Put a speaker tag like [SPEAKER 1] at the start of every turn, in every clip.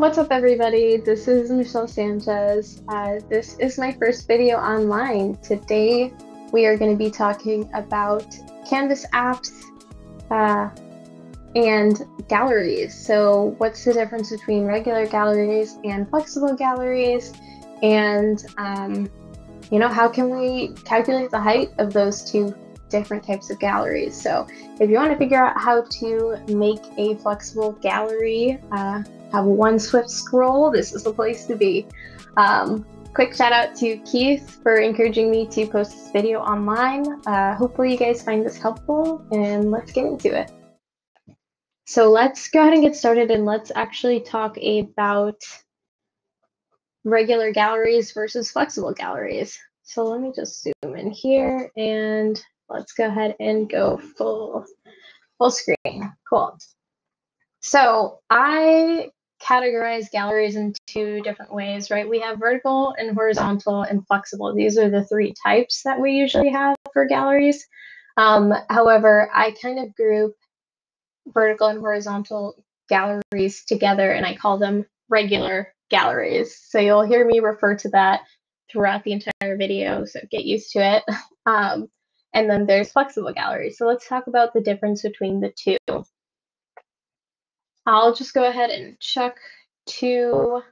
[SPEAKER 1] What's up, everybody? This is Michelle Sanchez. Uh, this is my first video online. Today, we are going to be talking about Canvas apps uh, and galleries. So, what's the difference between regular galleries and flexible galleries? And, um, you know, how can we calculate the height of those two different types of galleries? So, if you want to figure out how to make a flexible gallery, uh, have one swift scroll, this is the place to be. Um, quick shout out to Keith for encouraging me to post this video online. Uh, hopefully, you guys find this helpful, and let's get into it. So, let's go ahead and get started, and let's actually talk about regular galleries versus flexible galleries. So, let me just zoom in here, and let's go ahead and go full full screen. Cool. So I categorize galleries in two different ways, right? We have vertical and horizontal and flexible. These are the three types that we usually have for galleries. Um, however, I kind of group vertical and horizontal galleries together and I call them regular galleries. So you'll hear me refer to that throughout the entire video, so get used to it. Um, and then there's flexible galleries. So let's talk about the difference between the two. I'll just go ahead and chuck two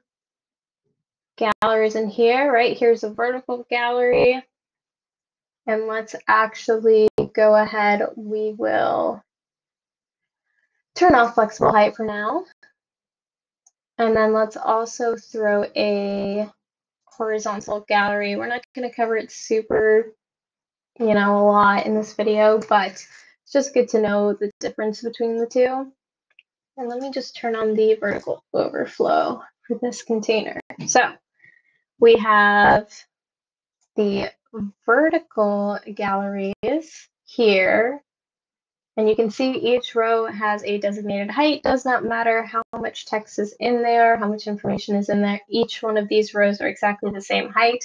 [SPEAKER 1] galleries in here, right? Here's a vertical gallery. And let's actually go ahead. We will turn off flexible height for now. And then let's also throw a horizontal gallery. We're not going to cover it super, you know, a lot in this video, but it's just good to know the difference between the two. And let me just turn on the vertical overflow for this container. So we have the vertical galleries here. And you can see each row has a designated height. Does not matter how much text is in there, how much information is in there. Each one of these rows are exactly the same height.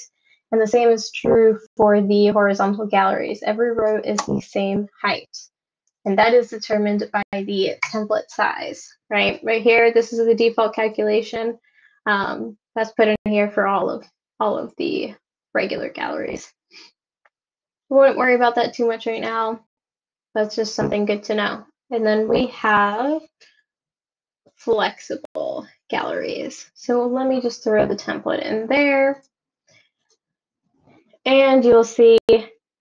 [SPEAKER 1] And the same is true for the horizontal galleries. Every row is the same height and that is determined by the template size, right? Right here, this is the default calculation. Um, that's put in here for all of all of the regular galleries. I wouldn't worry about that too much right now. That's just something good to know. And then we have flexible galleries. So let me just throw the template in there. And you'll see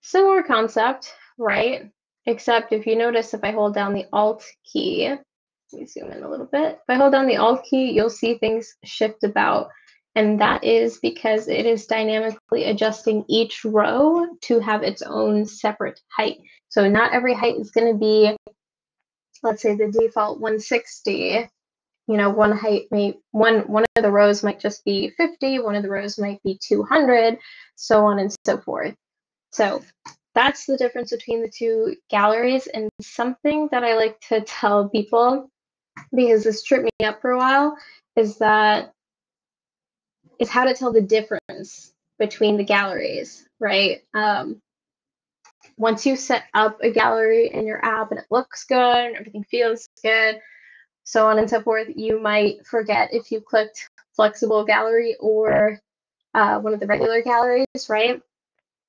[SPEAKER 1] similar concept, right? Except if you notice, if I hold down the Alt key, let me zoom in a little bit. If I hold down the Alt key, you'll see things shift about. And that is because it is dynamically adjusting each row to have its own separate height. So not every height is going to be, let's say the default 160. You know, one height may one one of the rows might just be 50, one of the rows might be 200, so on and so forth. So that's the difference between the two galleries and something that I like to tell people because this tripped me up for a while is that is how to tell the difference between the galleries, right? Um, once you set up a gallery in your app and it looks good and everything feels good, so on and so forth, you might forget if you clicked flexible gallery or uh, one of the regular galleries, right?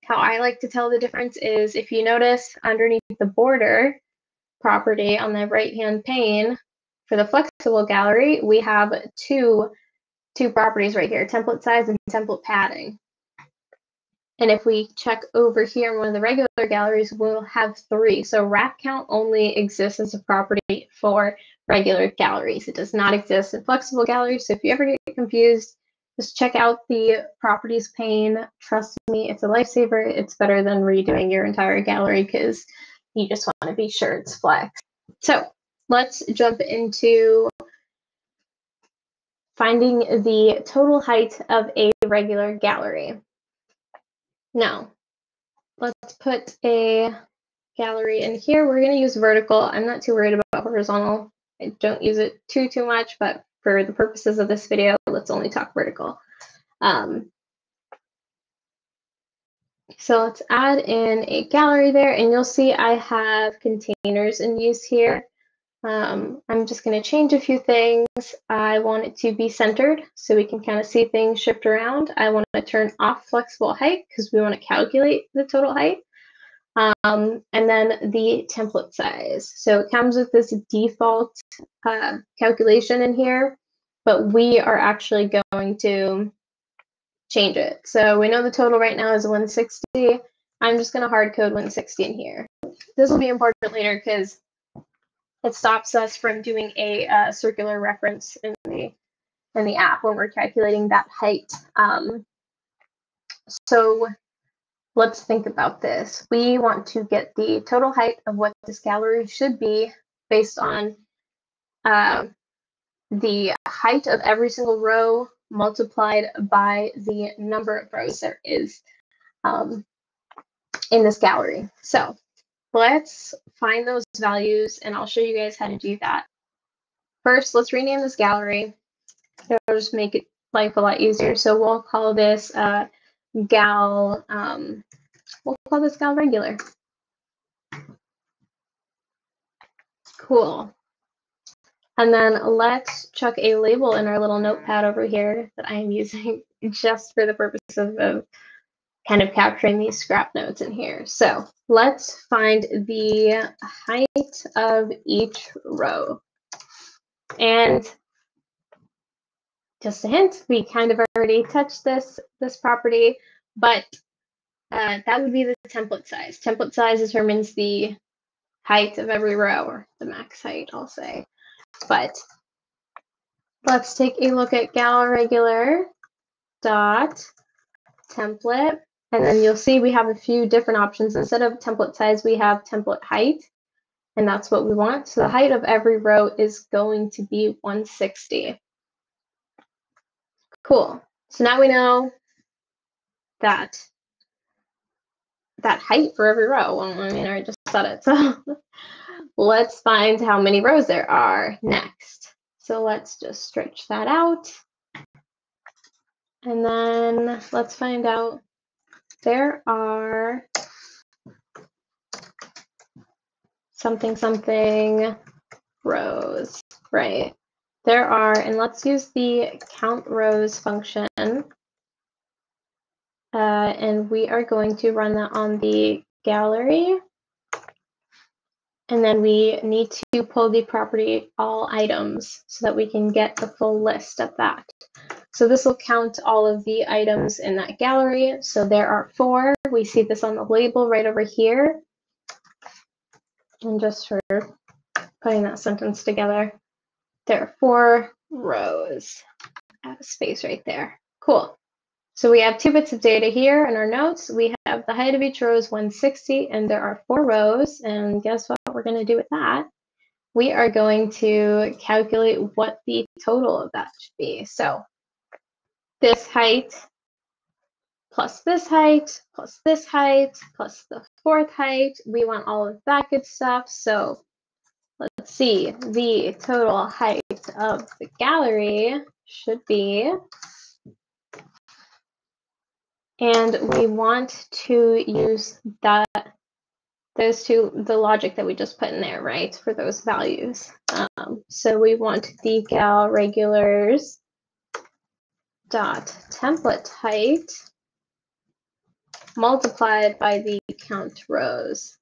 [SPEAKER 1] How I like to tell the difference is if you notice underneath the border property on the right hand pane for the flexible gallery, we have two, two properties right here, template size and template padding. And if we check over here in one of the regular galleries, we'll have three. So wrap count only exists as a property for regular galleries. It does not exist in flexible galleries. So if you ever get confused, just check out the properties pane. Trust me, it's a lifesaver. It's better than redoing your entire gallery because you just want to be sure it's flex. So let's jump into finding the total height of a regular gallery. Now, let's put a gallery in here. We're going to use vertical. I'm not too worried about horizontal. I don't use it too, too much, but for the purposes of this video, let's only talk vertical. Um, so let's add in a gallery there, and you'll see I have containers in use here. Um, I'm just going to change a few things. I want it to be centered so we can kind of see things shift around. I want to turn off flexible height because we want to calculate the total height. Um, and then the template size. So it comes with this default uh, calculation in here, but we are actually going to change it. So we know the total right now is 160. I'm just going to hard code 160 in here. This will be important later because it stops us from doing a uh, circular reference in the in the app when we're calculating that height. Um, so let's think about this. We want to get the total height of what this gallery should be based on uh, the height of every single row multiplied by the number of rows there is um, in this gallery. So let's find those values and I'll show you guys how to do that. First, let's rename this gallery. It'll just make it life a lot easier. So we'll call this uh, gal, um, we'll call this gal regular. Cool. And then let's chuck a label in our little notepad over here that I am using just for the purpose of, of kind of capturing these scrap notes in here. So let's find the height of each row. And just a hint, we kind of already touched this, this property, but uh, that would be the template size. Template size determines the height of every row, or the max height, I'll say. But let's take a look at gal regular dot template and then you'll see we have a few different options. Instead of template size, we have template height, and that's what we want. So the height of every row is going to be 160. Cool. So now we know that that height for every row. Well, I mean, I just said it. So let's find how many rows there are next. So let's just stretch that out. And then let's find out there are something something rows, right? There are, and let's use the count rows function. Uh, and we are going to run that on the gallery. And then we need to pull the property all items so that we can get the full list of that. So this will count all of the items in that gallery. So there are four. We see this on the label right over here. And just for putting that sentence together, there are four rows. A space right there. Cool. So we have two bits of data here in our notes. We have the height of each row is 160, and there are four rows. And guess what we're going to do with that? We are going to calculate what the total of that should be. So this height plus this height plus this height plus the fourth height. We want all of that good stuff. So see, the total height of the gallery should be, and we want to use that those two, the logic that we just put in there, right, for those values. Um, so we want the gal regulars dot template height multiplied by the count rows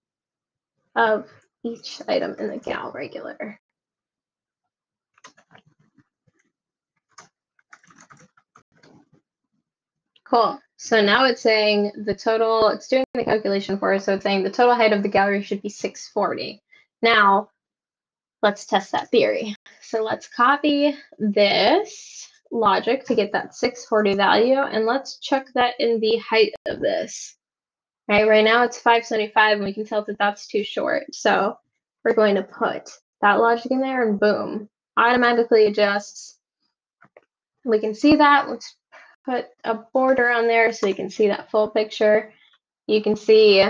[SPEAKER 1] of each item in the gal regular. Cool. So now it's saying the total, it's doing the calculation for us. So it's saying the total height of the gallery should be 640. Now, let's test that theory. So let's copy this logic to get that 640 value. And let's chuck that in the height of this. Right, right now it's 575 and we can tell that that's too short. So we're going to put that logic in there and boom, automatically adjusts. We can see that. Let's put a border on there so you can see that full picture. You can see,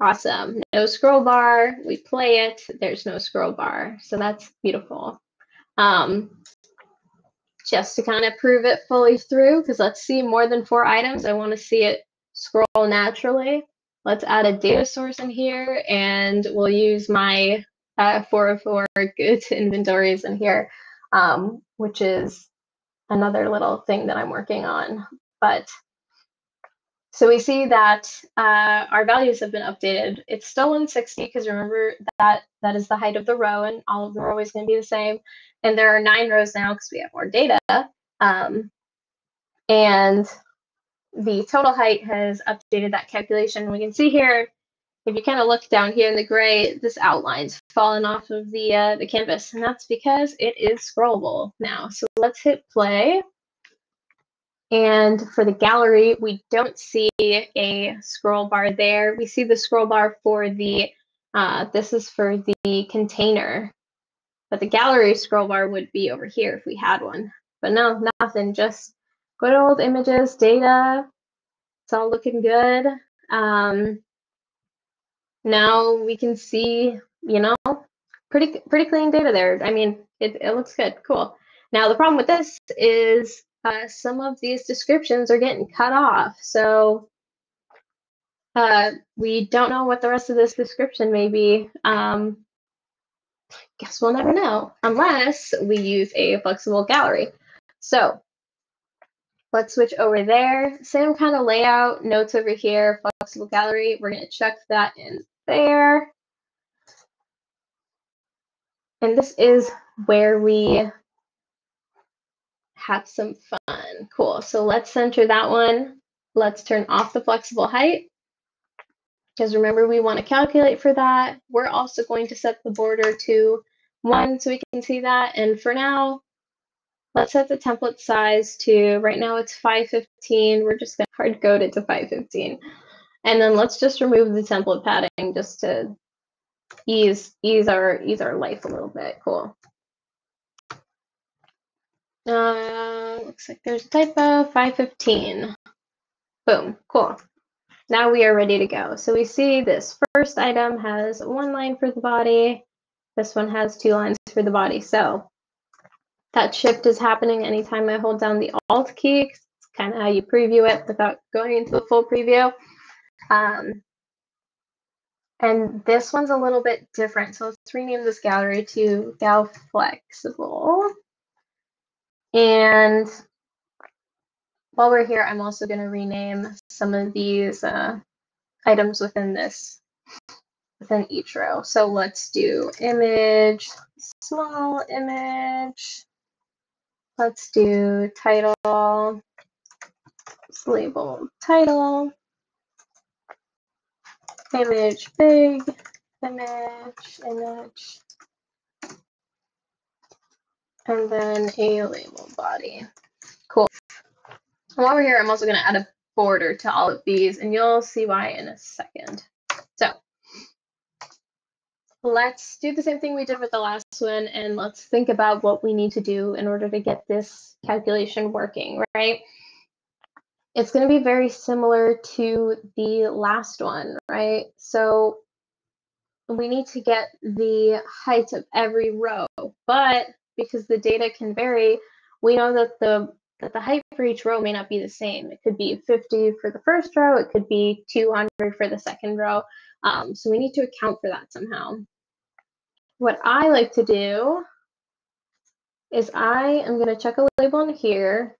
[SPEAKER 1] awesome, no scroll bar. We play it, there's no scroll bar. So that's beautiful. Um, just to kind of prove it fully through, because let's see more than four items. I want to see it scroll naturally. Let's add a data source in here and we'll use my uh, 404 goods inventories in here, um, which is another little thing that I'm working on. But so we see that uh, our values have been updated. It's still 160 because remember that that is the height of the row and all of them are always going to be the same. And there are nine rows now because we have more data. Um, and the total height has updated that calculation. We can see here, if you kind of look down here in the gray, this outline's fallen off of the uh, the canvas, and that's because it is scrollable now. So let's hit play. And for the gallery, we don't see a scroll bar there. We see the scroll bar for the, uh, this is for the container, but the gallery scroll bar would be over here if we had one. But no, nothing, just good old images, data. It's all looking good. Um, now we can see, you know, pretty pretty clean data there. I mean, it, it looks good. Cool. Now the problem with this is uh, some of these descriptions are getting cut off. So uh, we don't know what the rest of this description may be. Um, guess we'll never know unless we use a flexible gallery. So let's switch over there. Same kind of layout, notes over here, flexible gallery. We're going to check that in there. And this is where we have some fun. Cool. So let's center that one. Let's turn off the flexible height. Because remember, we want to calculate for that. We're also going to set the border to 1 so we can see that. And for now, let's set the template size to, right now it's 515. We're just going to hard code it to 515. And then let's just remove the template padding just to ease ease our ease our life a little bit. Cool. Uh, looks like there's a typo, 515. Boom, cool. Now we are ready to go. So we see this first item has one line for the body. This one has two lines for the body. So that shift is happening anytime I hold down the Alt key. It's kind of how you preview it without going into the full preview. Um, and this one's a little bit different. So let's rename this gallery to Gal Flexible. And while we're here, I'm also going to rename some of these uh, items within this, within each row. So let's do image, small image. Let's do title, let's label title, image big, image, image, and then a label body. Cool. And while we're here, I'm also going to add a border to all of these, and you'll see why in a second. Let's do the same thing we did with the last one, and let's think about what we need to do in order to get this calculation working, right? It's going to be very similar to the last one, right? So we need to get the height of every row, but because the data can vary, we know that the that the height for each row may not be the same. It could be 50 for the first row, it could be 200 for the second row. Um, so we need to account for that somehow. What I like to do is I am going to check a label in here,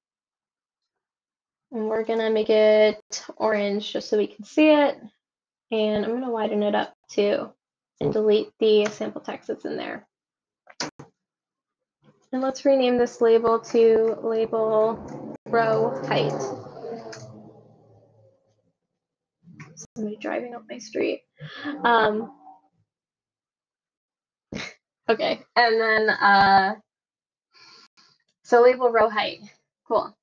[SPEAKER 1] and we're going to make it orange just so we can see it. And I'm going to widen it up too and delete the sample text that's in there. And let's rename this label to label row height. Somebody driving up my street. Um, okay, and then uh, so label row height. Cool.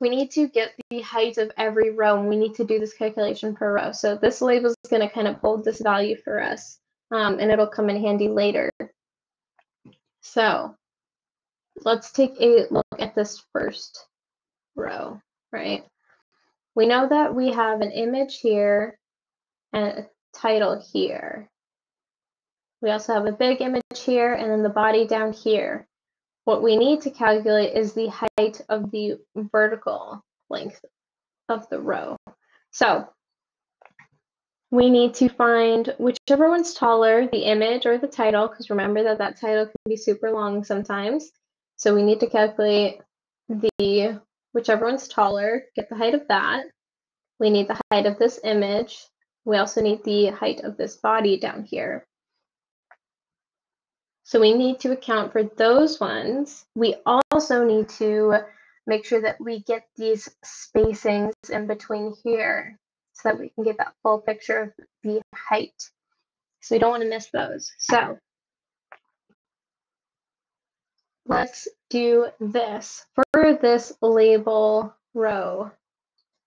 [SPEAKER 1] We need to get the height of every row, and we need to do this calculation per row. So this label is going to kind of hold this value for us, um, and it'll come in handy later. So let's take a look at this first row, right? We know that we have an image here and a title here. We also have a big image here and then the body down here. What we need to calculate is the height of the vertical length of the row. So we need to find whichever one's taller, the image or the title, because remember that that title can be super long sometimes. So we need to calculate the whichever one's taller, get the height of that. We need the height of this image. We also need the height of this body down here. So we need to account for those ones. We also need to make sure that we get these spacings in between here so that we can get that full picture of the height. So we don't want to miss those. So let's do this. For this label row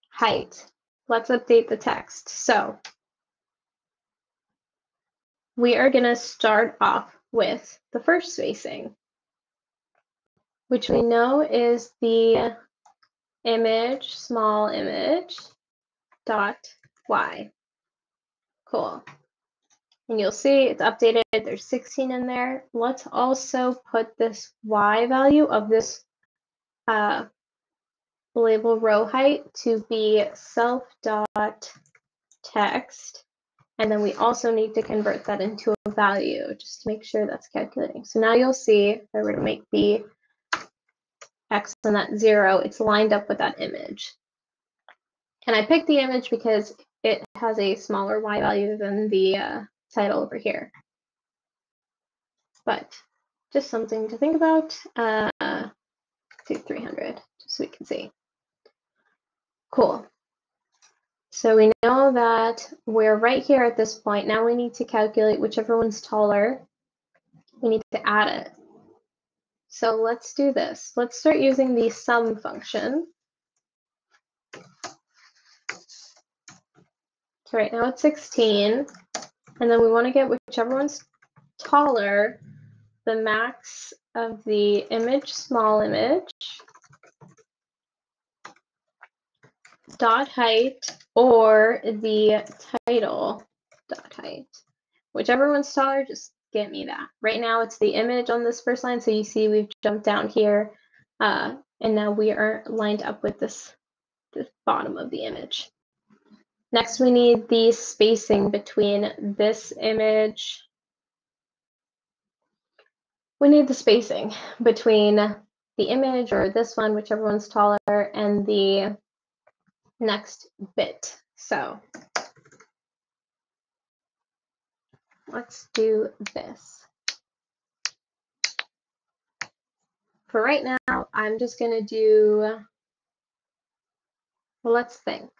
[SPEAKER 1] height, let's update the text. So we are going to start off with the first spacing, which we know is the image, small image, dot y. Cool. And you'll see it's updated. There's 16 in there. Let's also put this y value of this uh, label row height to be self dot text and then we also need to convert that into a value just to make sure that's calculating. So now you'll see if I were to make the x and that zero, it's lined up with that image. And I picked the image because it has a smaller y value than the uh, title over here. But just something to think about. Uh, do 300 just so we can see. Cool. So we know that we're right here at this point. Now we need to calculate whichever one's taller. We need to add it. So let's do this. Let's start using the sum function. So right now it's 16. And then we want to get whichever one's taller, the max of the image, small image, dot height or the title dot height. Whichever one's taller, just get me that. Right now it's the image on this first line, so you see we've jumped down here, uh, and now we are lined up with this, this bottom of the image. Next, we need the spacing between this image. We need the spacing between the image or this one, whichever one's taller, and the next bit. So let's do this. For right now, I'm just going to do, well, let's think.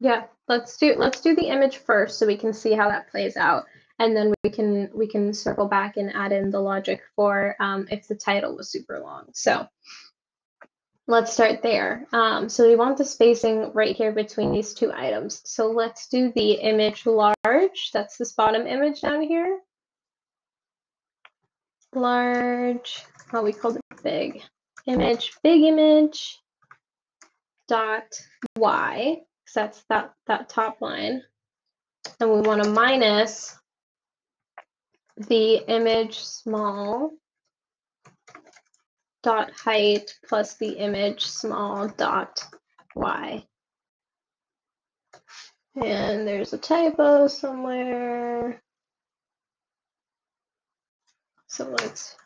[SPEAKER 1] Yeah, let's do let's do the image first so we can see how that plays out. And then we can we can circle back and add in the logic for um, if the title was super long. So let's start there. Um, so we want the spacing right here between these two items. So let's do the image large. That's this bottom image down here. Large, oh, we called it big. Image, big image, dot y because that's that, that top line. And we want to minus the image small dot height plus the image small dot y. And there's a typo somewhere. So let's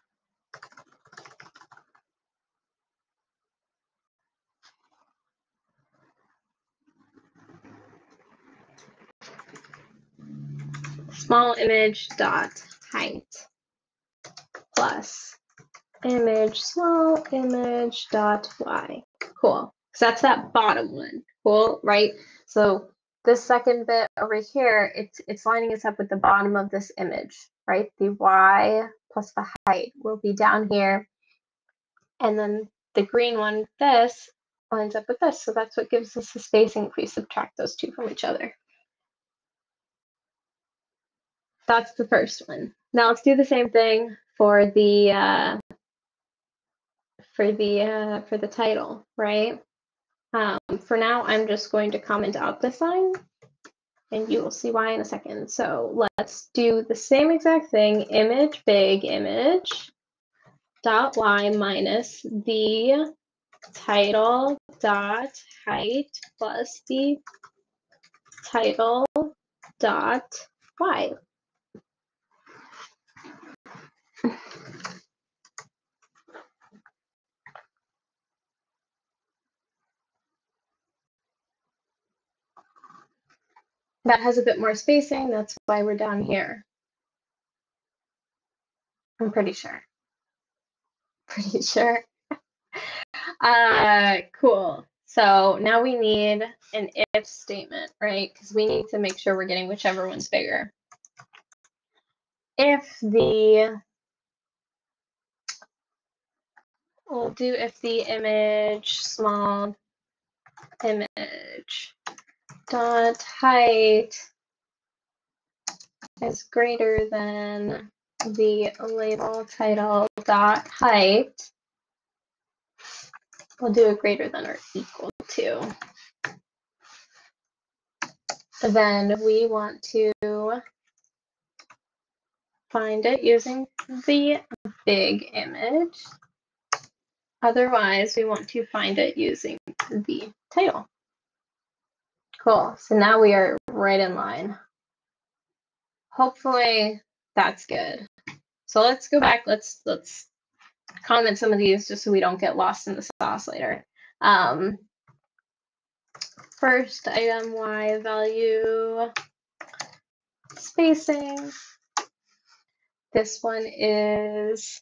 [SPEAKER 1] small image dot height plus image small image dot y. Cool. So that's that bottom one. Cool, right? So this second bit over here, it's it's lining us up with the bottom of this image, right? The y plus the height will be down here. And then the green one, this, lines up with this. So that's what gives us the spacing if we subtract those two from each other. That's the first one. Now let's do the same thing for the uh, for the uh, for the title, right? Um, for now, I'm just going to comment out this line, and you will see why in a second. So let's do the same exact thing, image big image dot y minus the title dot height plus the title dot y. That has a bit more spacing, that's why we're down here. I'm pretty sure. Pretty sure. uh, cool. So now we need an if statement, right? Because we need to make sure we're getting whichever one's bigger. If the, we'll do if the image small image dot height is greater than the label title dot height, we'll do a greater than or equal to. Then we want to find it using the big image. Otherwise, we want to find it using the title. Cool. So now we are right in line. Hopefully that's good. So let's go back. Let's let's comment some of these just so we don't get lost in the sauce later. Um, first item y value spacing. This one is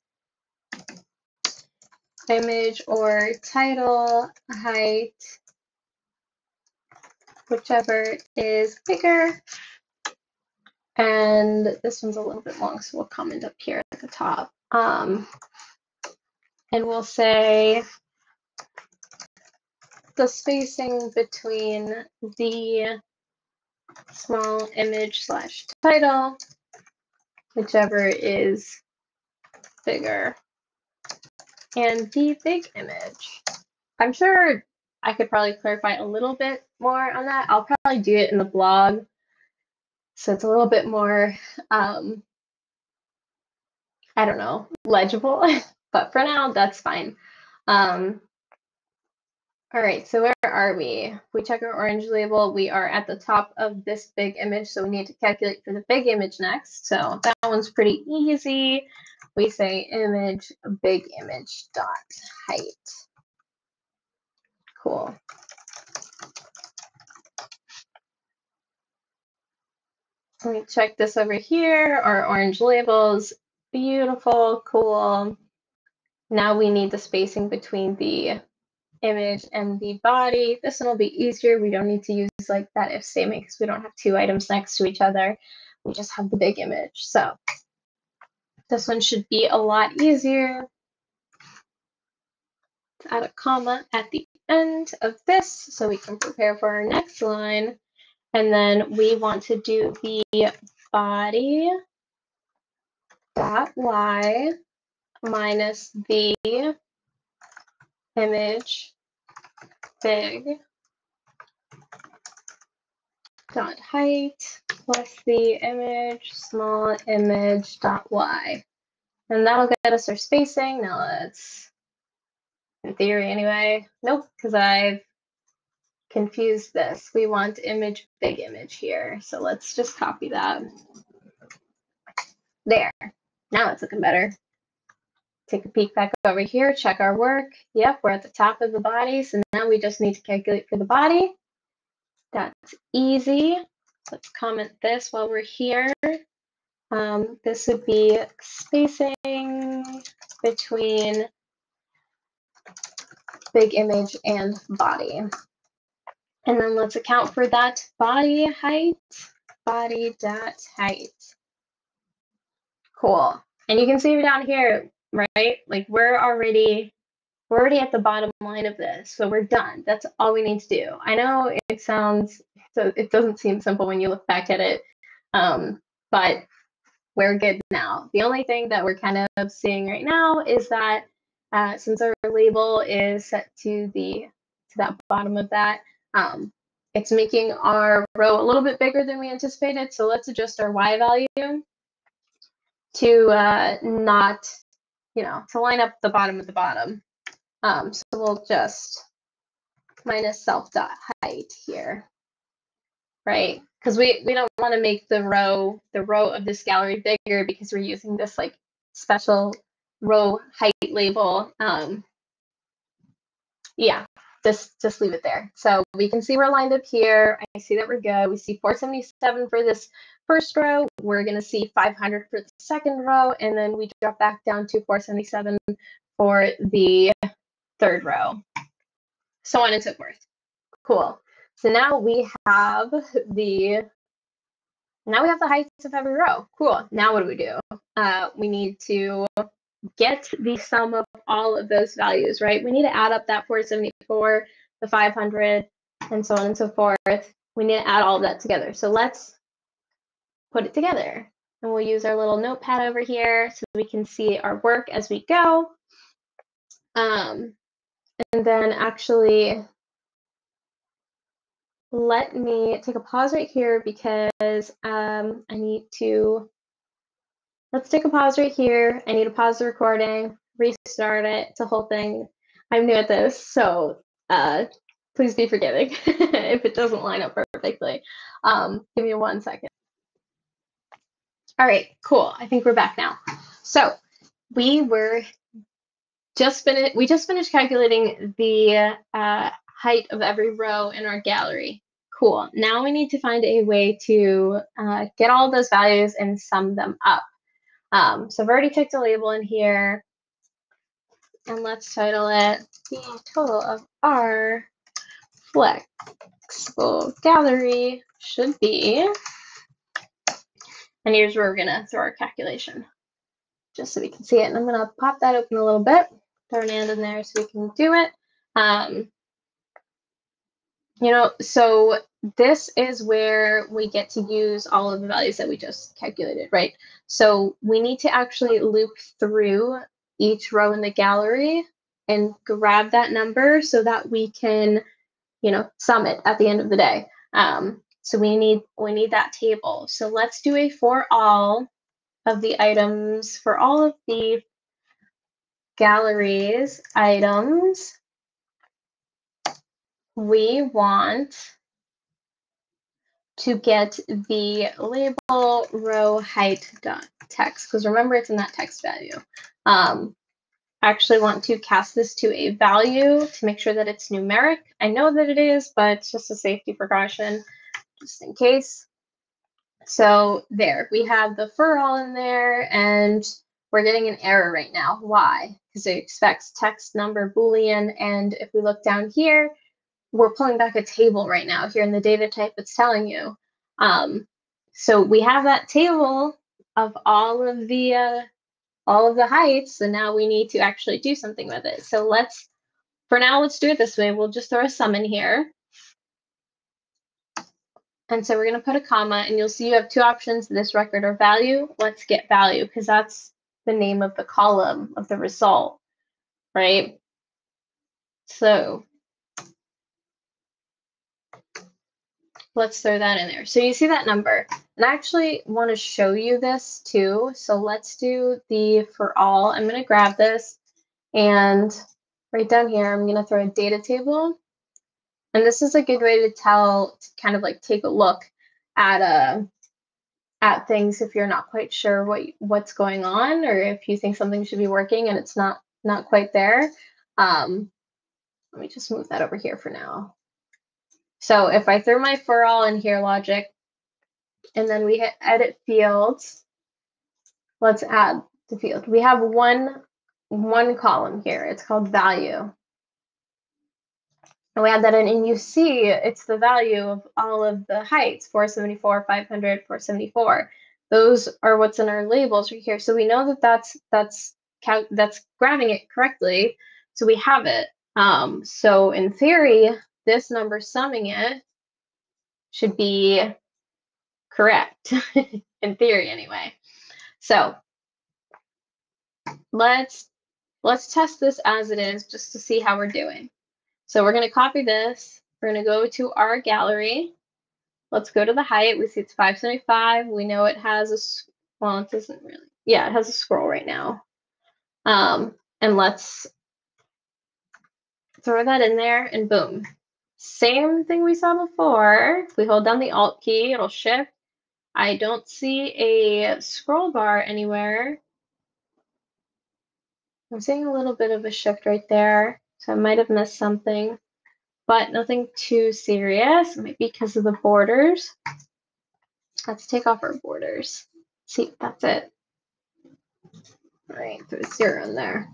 [SPEAKER 1] image or title height whichever is bigger. And this one's a little bit long, so we'll comment up here at the top. Um, and we'll say the spacing between the small image slash title, whichever is bigger, and the big image. I'm sure I could probably clarify a little bit more on that. I'll probably do it in the blog. So it's a little bit more, um, I don't know, legible. but for now, that's fine. Um, all right, so where are we? We check our orange label, we are at the top of this big image, so we need to calculate for the big image next. So that one's pretty easy. We say image, big image dot height. Cool. Let me check this over here. Our orange labels, beautiful, cool. Now we need the spacing between the image and the body. This one will be easier. We don't need to use like that if statement because we don't have two items next to each other. We just have the big image. So this one should be a lot easier. Add a comma at the end of this so we can prepare for our next line. And then we want to do the body dot y minus the image big dot height plus the image small image dot y. And that'll get us our spacing. Now let's in theory anyway. Nope, because I've confused this. We want image, big image here. So let's just copy that. There. Now it's looking better. Take a peek back over here, check our work. Yep, we're at the top of the body. So now we just need to calculate for the body. That's easy. Let's comment this while we're here. Um, this would be spacing between big image and body. And then let's account for that body height, body dot height. Cool. And you can see down here, right? Like we're already we're already at the bottom line of this. So we're done. That's all we need to do. I know it sounds so it doesn't seem simple when you look back at it. Um, but we're good now. The only thing that we're kind of seeing right now is that uh, since our label is set to the to that bottom of that, um, it's making our row a little bit bigger than we anticipated. So let's adjust our Y value to uh, not, you know, to line up the bottom of the bottom. Um, so we'll just minus self dot height here, right? Because we, we don't want to make the row, the row of this gallery bigger because we're using this like special row height label. Um, yeah, just just leave it there. So we can see we're lined up here. I see that we're good. We see 477 for this first row. We're going to see 500 for the second row, and then we drop back down to 477 for the third row, so on and so forth. Cool. So now we have the now we have the heights of every row. Cool. Now what do we do? Uh, we need to get the sum of all of those values, right? We need to add up that 474, the 500, and so on and so forth. We need to add all of that together. So let's put it together. And we'll use our little notepad over here so we can see our work as we go. Um, and then actually, let me take a pause right here because um, I need to Let's take a pause right here. I need to pause the recording, restart it. It's a whole thing. I'm new at this, so uh, please be forgiving if it doesn't line up perfectly. Um, give me one second. All right, cool. I think we're back now. So we were just finished. We just finished calculating the uh, height of every row in our gallery. Cool. Now we need to find a way to uh, get all those values and sum them up. Um, so I've already picked a label in here. And let's title it the total of our flexible gallery should be. And here's where we're gonna throw our calculation, just so we can see it. And I'm gonna pop that open a little bit, throw an and in there so we can do it. Um, you know, so this is where we get to use all of the values that we just calculated, right? So we need to actually loop through each row in the gallery and grab that number so that we can, you know, sum it at the end of the day. Um, so we need we need that table. So let's do a for all of the items for all of the galleries items. We want to get the label row height dot text because remember it's in that text value. Um, I actually want to cast this to a value to make sure that it's numeric. I know that it is, but it's just a safety precaution just in case. So there, we have the for all in there and we're getting an error right now. Why? Because it expects text number boolean and if we look down here, we're pulling back a table right now here in the data type it's telling you. Um, so we have that table of all of the uh, all of the heights, and now we need to actually do something with it. So let's, for now, let's do it this way. We'll just throw a sum in here. And so we're going to put a comma, and you'll see you have two options, this record or value. Let's get value, because that's the name of the column of the result, right? So let's throw that in there. So you see that number. And I actually want to show you this too. So let's do the for all. I'm going to grab this and right down here, I'm going to throw a data table. And this is a good way to tell, to kind of like take a look at uh, at things if you're not quite sure what what's going on or if you think something should be working and it's not not quite there. Um, let me just move that over here for now. So if I throw my for all in here logic, and then we hit edit fields, let's add the field. We have one, one column here. It's called value. And we add that in, and you see it's the value of all of the heights, 474, 500, 474. Those are what's in our labels right here. So we know that that's, that's, that's grabbing it correctly. So we have it. Um, so in theory, this number summing it should be correct in theory anyway. So let's let's test this as it is just to see how we're doing. So we're going to copy this we're going to go to our gallery. Let's go to the height. We see it's 575. We know it has a, well, it doesn't really, yeah, it has a scroll right now. Um, and let's throw that in there and boom. Same thing we saw before. If we hold down the Alt key, it'll shift. I don't see a scroll bar anywhere. I'm seeing a little bit of a shift right there, so I might have missed something, but nothing too serious. It might be because of the borders. Let's take off our borders. See, that's it. All right, throw a zero in there.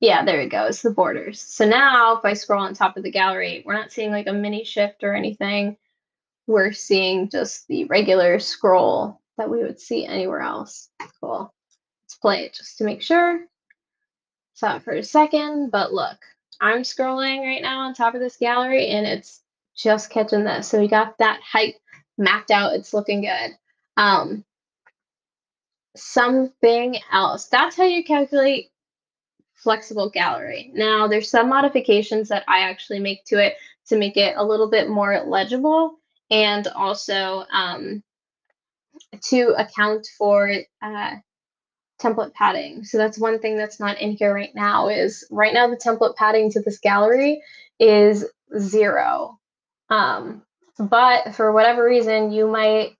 [SPEAKER 1] Yeah, there it goes, the borders. So now if I scroll on top of the gallery, we're not seeing like a mini shift or anything. We're seeing just the regular scroll that we would see anywhere else. Cool. Let's play it just to make sure. It for a second, but look, I'm scrolling right now on top of this gallery and it's just catching this. So we got that height mapped out. It's looking good. Um, something else. That's how you calculate flexible gallery. Now, there's some modifications that I actually make to it to make it a little bit more legible and also um, to account for uh, template padding. So that's one thing that's not in here right now is right now the template padding to this gallery is zero. Um, but for whatever reason, you might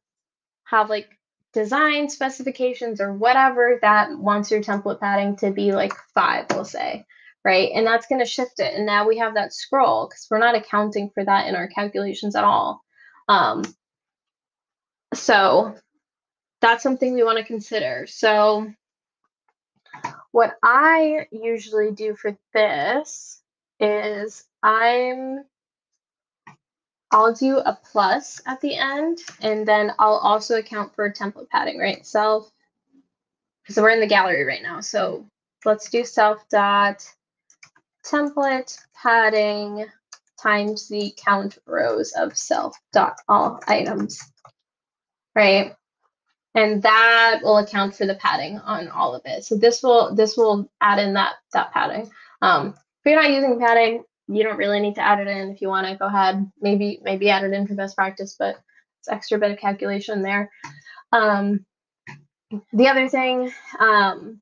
[SPEAKER 1] have like design specifications or whatever that wants your template padding to be like five, we'll say, right? And that's going to shift it. And now we have that scroll because we're not accounting for that in our calculations at all. Um, so that's something we want to consider. So what I usually do for this is I'm I'll do a plus at the end, and then I'll also account for template padding, right? Self, so we're in the gallery right now. So let's do self dot template padding times the count rows of self dot all items, right? And that will account for the padding on all of it. So this will this will add in that that padding. Um, if you're not using padding, you don't really need to add it in if you want to go ahead maybe maybe add it in for best practice but it's extra bit of calculation there um, the other thing um,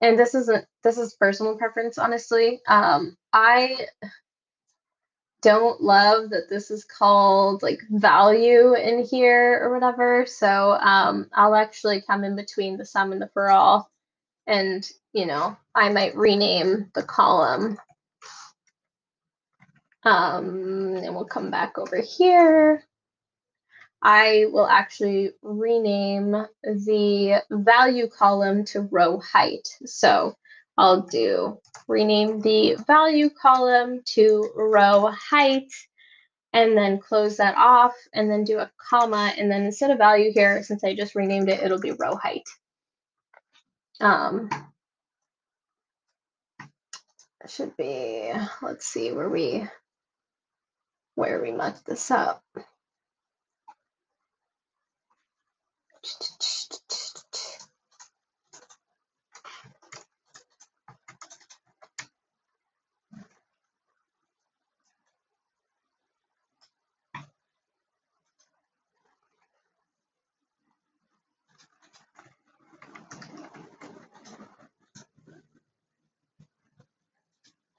[SPEAKER 1] and this isn't this is personal preference honestly um, i don't love that this is called like value in here or whatever so um, i'll actually come in between the sum and the for all and you know i might rename the column um, and we'll come back over here. I will actually rename the value column to row height. So I'll do rename the value column to row height and then close that off and then do a comma. And then instead of value here, since I just renamed it, it'll be row height. Um, should be, let's see where we where we mucked this up.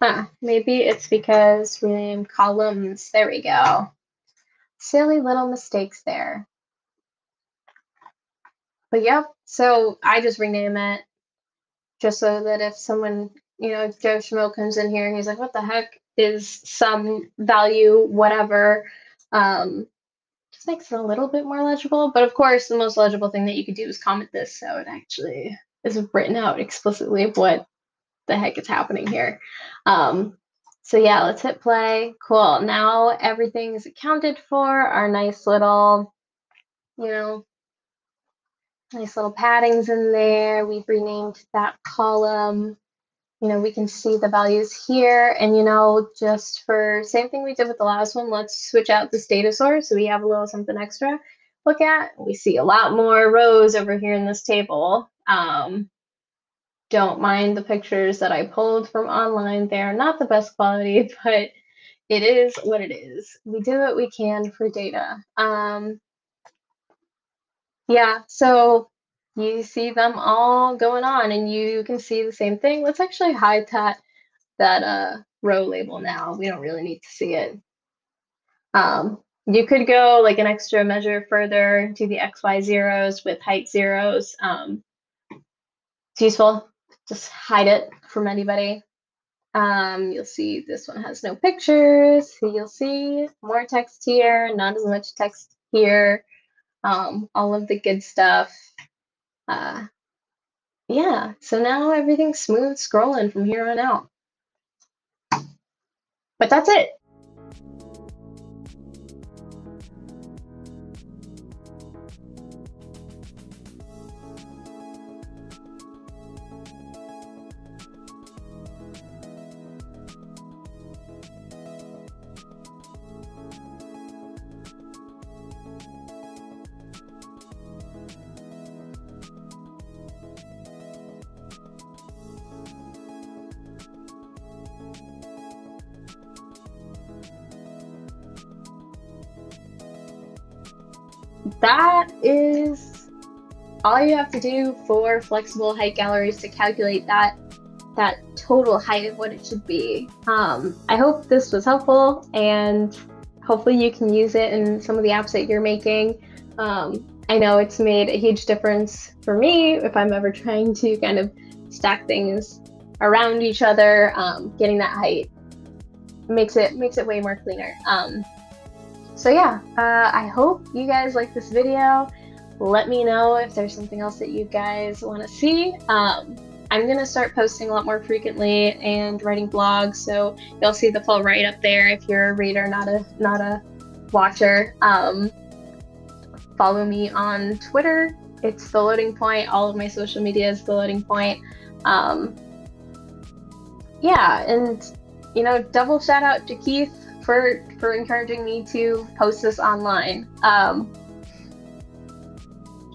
[SPEAKER 1] Huh, maybe it's because we named columns. There we go. Silly little mistakes there. But yep, so I just rename it just so that if someone, you know, Joe Schmo comes in here and he's like, what the heck is some value, whatever, um, just makes it a little bit more legible. But of course, the most legible thing that you could do is comment this so it actually is written out explicitly what the heck is happening here. Um, so yeah, let's hit play. Cool. Now everything's accounted for. Our nice little, you know, nice little paddings in there. We've renamed that column. You know, we can see the values here. And, you know, just for same thing we did with the last one, let's switch out this data source so we have a little something extra look at. We see a lot more rows over here in this table. Um, don't mind the pictures that I pulled from online. They're not the best quality, but it is what it is. We do what we can for data. Um, yeah, so you see them all going on and you can see the same thing. Let's actually hide that, that uh, row label now. We don't really need to see it. Um, you could go like an extra measure further to the XY zeros with height zeros. Um, it's useful. Just hide it from anybody. Um, you'll see this one has no pictures. You'll see more text here, not as much text here. Um, all of the good stuff. Uh, yeah, so now everything's smooth scrolling from here on out. But that's it. All you have to do for flexible height galleries to calculate that that total height of what it should be. Um, I hope this was helpful and hopefully you can use it in some of the apps that you're making. Um, I know it's made a huge difference for me if I'm ever trying to kind of stack things around each other. Um, getting that height makes it makes it way more cleaner. Um, so yeah, uh, I hope you guys like this video. Let me know if there's something else that you guys want to see. Um, I'm gonna start posting a lot more frequently and writing blogs, so you'll see the full write up there if you're a reader, not a not a watcher. Um, follow me on Twitter. It's the loading point. All of my social media is the loading point. Um, yeah, and you know, double shout out to Keith for for encouraging me to post this online. Um,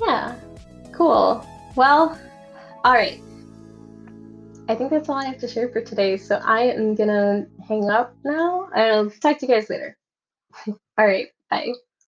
[SPEAKER 1] yeah, cool. Well, all right. I think that's all I have to share for today. So I am gonna hang up now. I'll talk to you guys later. all right, bye.